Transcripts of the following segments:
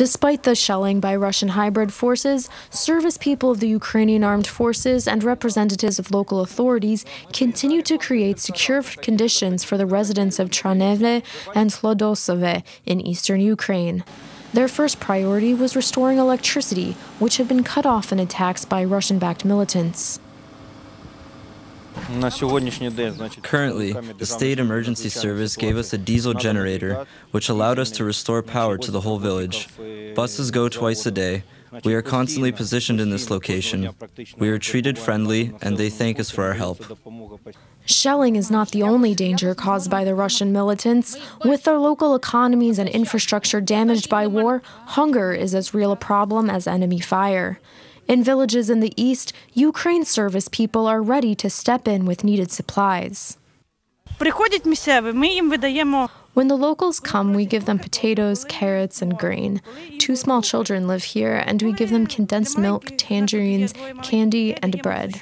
Despite the shelling by Russian hybrid forces, service people of the Ukrainian armed forces and representatives of local authorities continue to create secure conditions for the residents of Travneve and Hladosove in eastern Ukraine. Their first priority was restoring electricity, which had been cut off in attacks by Russian backed militants. Currently, the State Emergency Service gave us a diesel generator, which allowed us to restore power to the whole village. Buses go twice a day. We are constantly positioned in this location. We are treated friendly, and they thank us for our help. Shelling is not the only danger caused by the Russian militants. With their local economies and infrastructure damaged by war, hunger is as real a problem as enemy fire. In villages in the east, Ukraine service people are ready to step in with needed supplies. When the locals come, we give them potatoes, carrots, and grain. Two small children live here, and we give them condensed milk, tangerines, candy, and bread.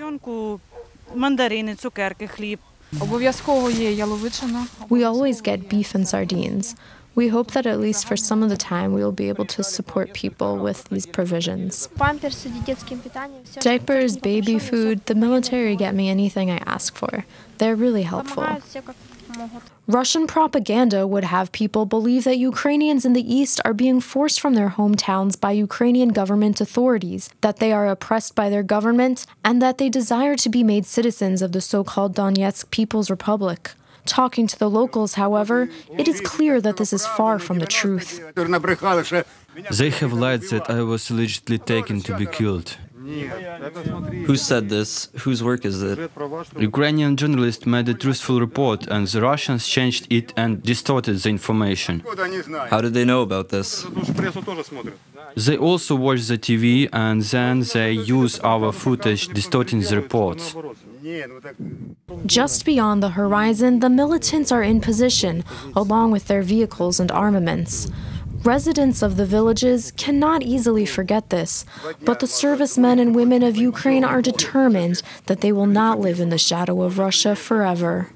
We always get beef and sardines. We hope that at least for some of the time we will be able to support people with these provisions. Diapers, baby food, the military get me anything I ask for. They're really helpful. Russian propaganda would have people believe that Ukrainians in the East are being forced from their hometowns by Ukrainian government authorities, that they are oppressed by their government, and that they desire to be made citizens of the so called Donetsk People's Republic. Talking to the locals, however, it is clear that this is far from the truth. They have lied that I was allegedly taken to be killed. Who said this? Whose work is it? Ukrainian journalist made a truthful report, and the Russians changed it and distorted the information. How did they know about this? They also watch the TV and then they use our footage distorting the reports. Just beyond the horizon, the militants are in position, along with their vehicles and armaments. Residents of the villages cannot easily forget this, but the servicemen and women of Ukraine are determined that they will not live in the shadow of Russia forever.